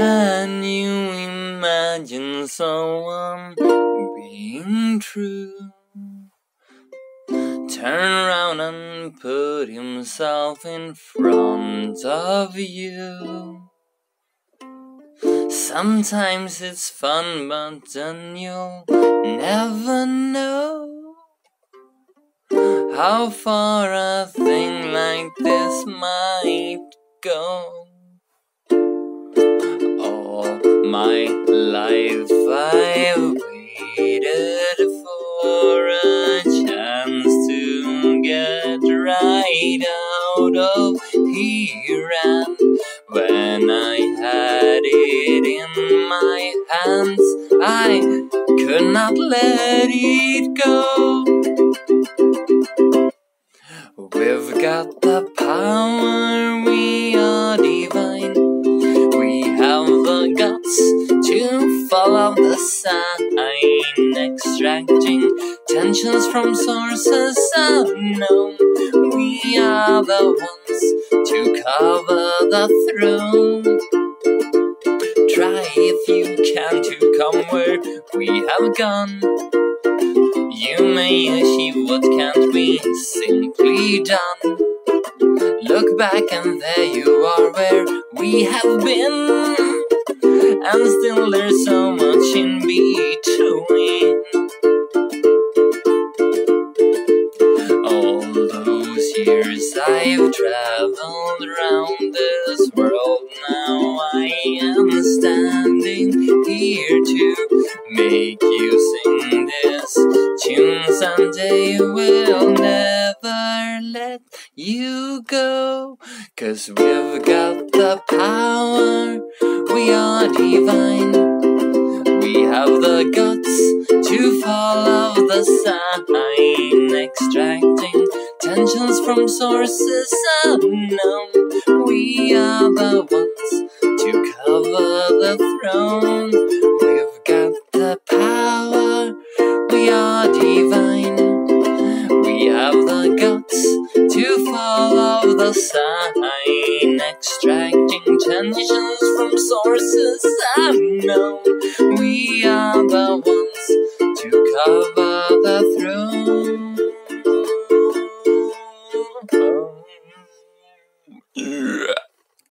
Can you imagine someone being true? Turn around and put himself in front of you. Sometimes it's fun, but then you'll never know how far a thing like this might go. My life I've waited for a chance to get right out of here and when I had it in my hands, I could not let it go. We've got the power, we are divine. We have the guts to follow the sign, extracting tensions from sources unknown. We are the ones to cover the throne. Try if you can to come where we have gone. You may achieve what can't be simply done. Look back and there you are where we have been. Still there's so much in between. All those years I've traveled around this world, now I am standing here to make you sing this tune. Someday we'll never let you go, cause we've got the power, we are divine. We have the guts to follow the sign, extracting tensions from sources unknown. We are the ones to cover the throne. We've got the power, we are divine. We have the guts Tensions from sources unknown. We are.